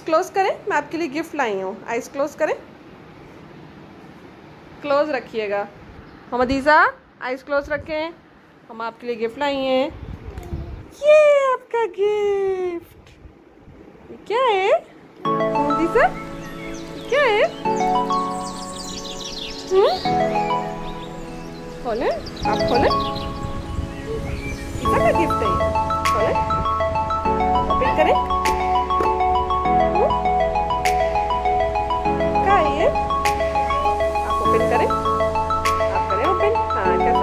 Close करें। मैं आपके लिए गिफ्ट लाई हूँ। आइस क्लोज करें। क्लोज रखिएगा। हमदीज़ा आइस क्लोज रखें। हम आपके लिए गिफ्ट लाई हैं। ये आपका गिफ्ट। क्या है? हमदीज़ा क्या है? खोलें। आप खोलें। कितना गिफ्ट है खोलें। open. Uh,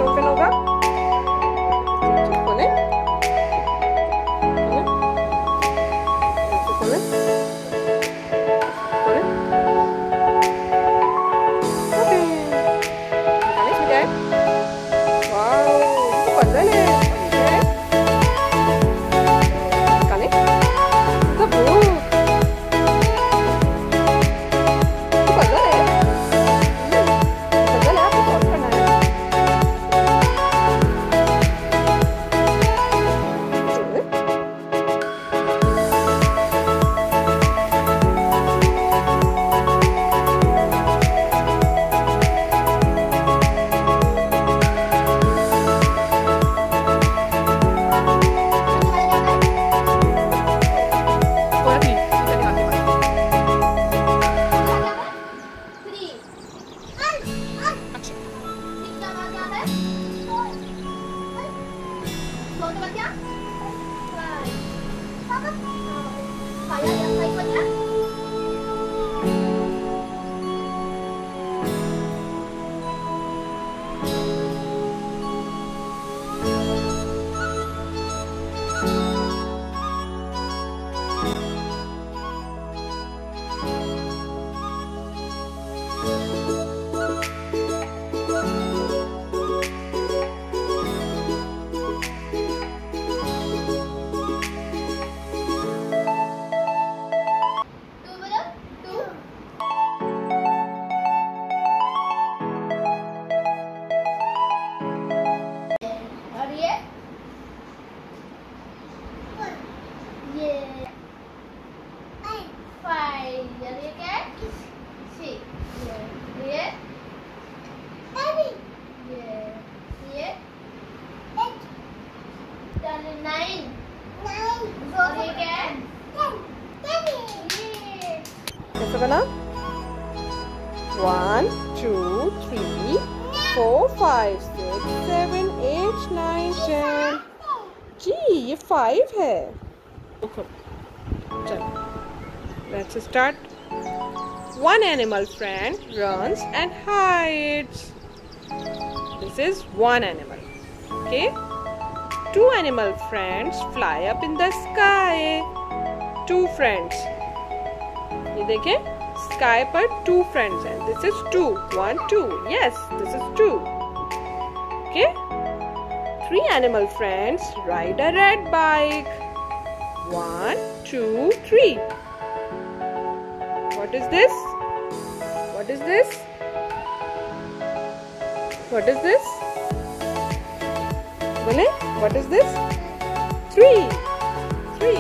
我的玩具啊对好的好呀呀欢迎 कैसे बना one two three four five six seven eight nine ten G ये फाइव है चलो let's start one animal friend runs and hides this is one animal okay two animal friends fly up in the sky two friends ये देखें sky पर two friends हैं this is two one two yes this is two okay three animal friends ride a red bike one two three what is this what is this what is this बोले what is this three three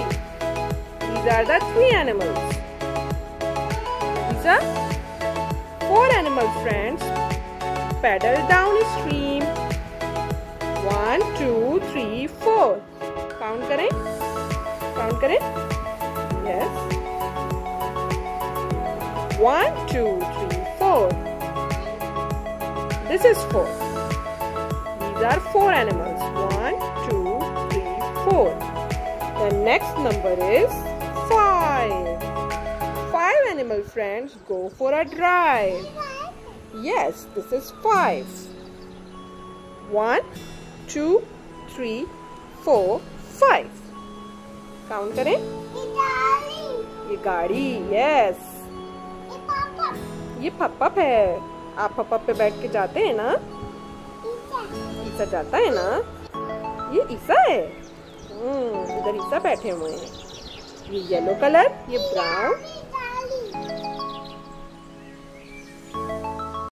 these are the three animals These are four animal friends paddle down a stream. One, two, three, four. Count करें Count करें Yes. One, two, three, four. This is four. These are four animals. One, two, three, four. The next number is five. Five animal friends go for a drive. Yes, this is five. One, two, three, four, five. Count करें. ये गाड़ी yes ये पप्पप है. आप पप्पप पे बैठ के जाते हैं ना? जाता है ना? ये ईसा है? हम्म इधर ईसा बैठे हुए हैं. ये येलो कलर ये ब्राउन